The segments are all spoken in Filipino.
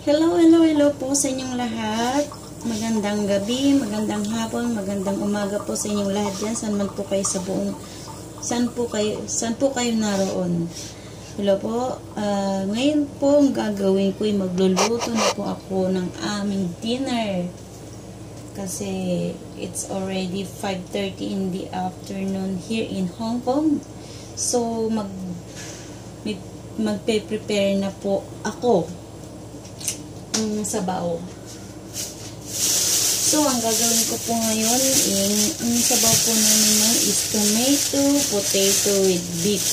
Hello, hello, hello po sa inyong lahat. Magandang gabi, magandang hapon, magandang umaga po sa inyong lahat dyan. Saan man po kayo sa buong, saan po kayo, saan po kayo naroon. Hello po, Ah, ngayon po ang gagawin ko ay magluluto na po ako ng aming dinner. Kasi it's already 5.30 in the afternoon here in Hong Kong. So, mag, may- magpe-prepare na po ako ng sabaw. So, ang gagawin ko po ngayon, yung, ang sabaw po namin ngayon is tomato, potato with beef.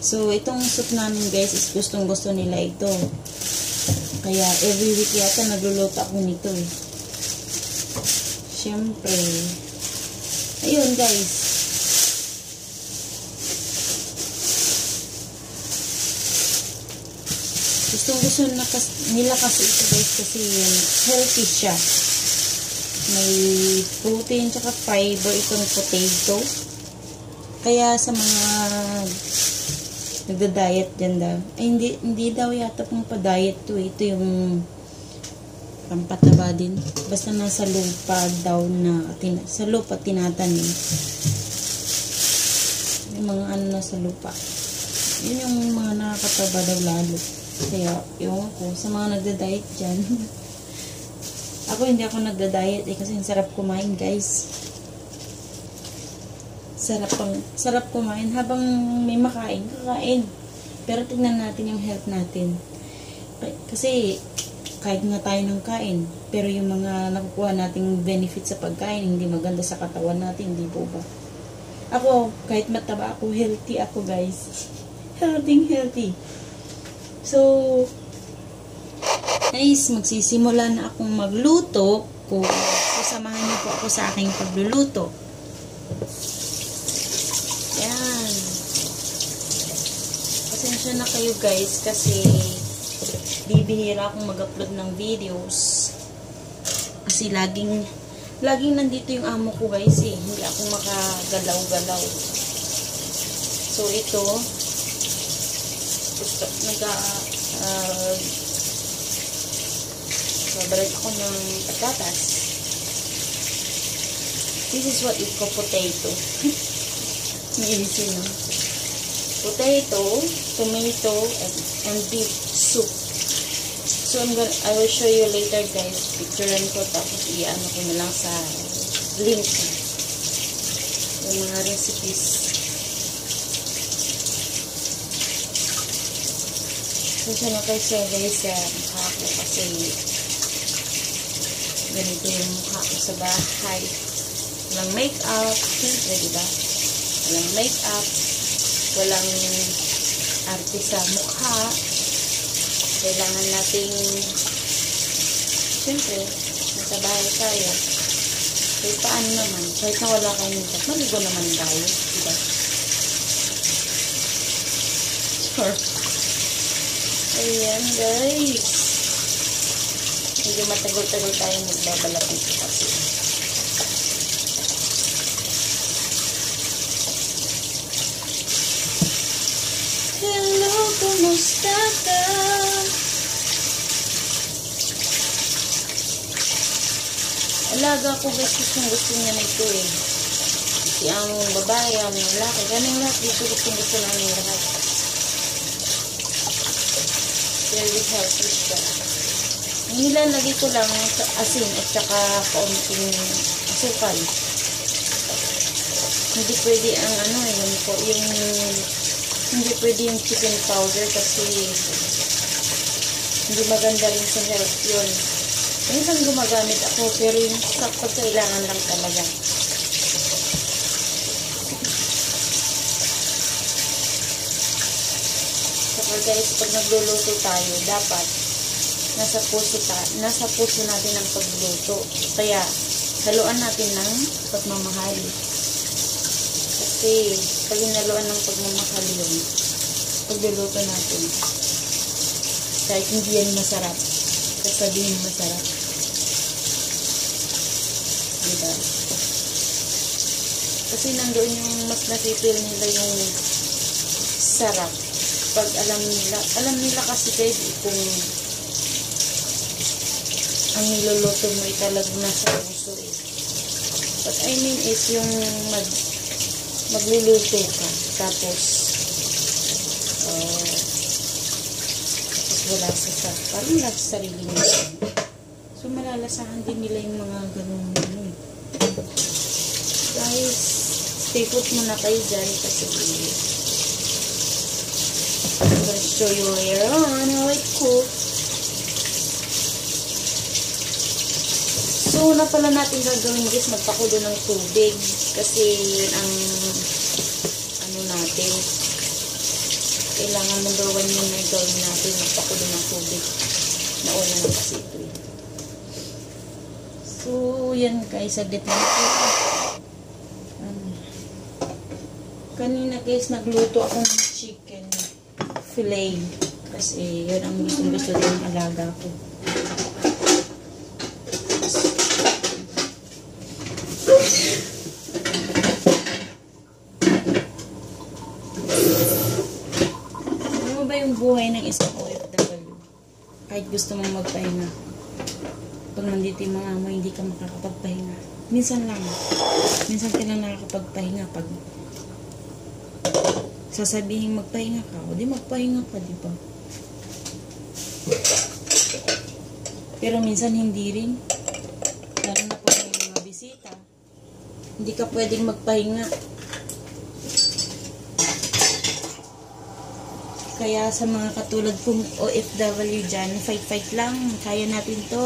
So, itong soup namin guys is gustong gusto nila ito. Kaya, every week yata nagluluto ako nito eh. Siyempre. Ayun guys. Gustong gusto na kas, nila kasi ito guys kasi healthy siya. May protein tsaka fiber itong potato. Kaya sa mga nagda-diet dyan daw. Ay, hindi, hindi daw yata pang pa-diet to. eh. Ito yung pampataba din. Basta nasa lupa daw na, tina, sa lupa tinatanim. Yung mga ano nasa lupa. Yun yung mga nakakataba daw lalo. Kaya, yung ako, sa mga nagda-diet dyan. ako hindi ako nagda-diet eh, kasi sarap kumain guys. Sarap pang, sarap kumain habang may makain, kakain. Pero tingnan natin yung health natin. Kasi, kahit nga tayo ng kain, pero yung mga nakukuha nating benefit sa pagkain, hindi maganda sa katawan natin, hindi po ba? Ako, kahit mataba ako, healthy ako guys. Healthy, healthy. So, guys, magsisimula na akong magluto. Kung sasamahan niyo po ako sa aking pagluluto. Yan. Pasensya na kayo guys kasi bibihira akong mag-upload ng videos. Kasi laging laging nandito yung amo ko guys eh. Hindi ako makagalaw-galaw. So ito naga uh, babalik ako ng patatas. This is what we call potato. Easy no? Potato, tomato, and, and beef soup. So, I'm gonna, I will show you later guys. Picturean ko tapos i-ano ko na lang sa link. Yung mga recipes. Kayo siya guys sa mukha ko kasi ganito yung mukha ko sa bahay. Walang make-up. Siyempre, diba? Walang make-up. Walang arte sa mukha. Kailangan nating siyempre, nasa bahay tayo. Kahit paano naman, kahit na wala kayong make-up, maligo naman tayo. Diba? Sure. Ayan, guys. Medyo matagal-tagal tayo magbabalap ito kasi. Hello, kumusta ka? Alaga ko guys gustong gusto niya na ito eh. Si ang babae, ang lalaki, ganun lahat dito gustong gusto namin lahat very healthy siya. Nilalagay ko lang sa asin at saka kaunting asukal. Hindi pwede ang ano, yun po, yung hindi pwede yung chicken powder kasi hindi maganda rin sa health yun. Minsan gumagamit ako pero yung sakto kailangan lang talaga. Saka guys, pag nagluluto tayo, dapat nasa puso, ta nasa puso natin ang pagluluto. Kaya, haluan natin ng pagmamahal. Kasi, pag inaluan ng pagmamahal yun, pagluluto natin, kahit hindi yan masarap, sasabihin masarap. Diba? Kasi nandoon yung mas napipil nila yung sarap pag alam nila, alam nila kasi guys kung ang niluluto mo ay talagang nasa puso eh. What I mean is yung mag, magluluto ka. Tapos, uh, tapos wala sa sa, parang wala sa sarili mo. So, malalasahan din nila yung mga ganun ano eh. Guys, stay put muna kayo dyan kasi show you later on how it cooks. So, una pala natin gagawin guys, magpakulo ng tubig. Kasi, ang, ano natin, kailangan number one yun na gawin natin, magpakulo ng tubig. Na kasi ito. So, yan guys, saglit na ito. Kanina guys, nagluto ako ng chicken fillet. Kasi, yun ang gusto, gusto din ng alaga ko. Ano ba yung buhay ng isang OFW? Kahit gusto mong magpahinga. Pag nandito yung mga amo, hindi ka makakapagpahinga. Minsan lang. Minsan ka lang nakakapagpahinga pag sasabihin magpahinga ka. O di magpahinga ka, di ba? Pero minsan hindi rin. Lalo na pag may mga bisita. Hindi ka pwedeng magpahinga. Kaya sa mga katulad kong OFW dyan, fight-fight lang. Kaya natin to.